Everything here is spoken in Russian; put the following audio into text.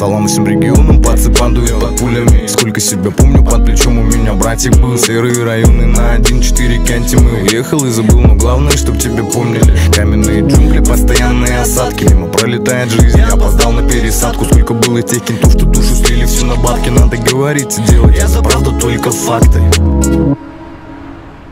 Салам всем регионам, пацы падают под пулями. Сколько себя помню, под плечом у меня братик был. Серые районы на 1-4 кенте Мы. Уехал и забыл, но главное, чтоб тебя помнили. Каменные джунгли, постоянные осадки. Мимо пролетает жизнь, я опоздал на пересадку. Сколько было тех кентов, что душу слили все на бабки Надо говорить и делать, это за правду только факты.